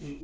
we,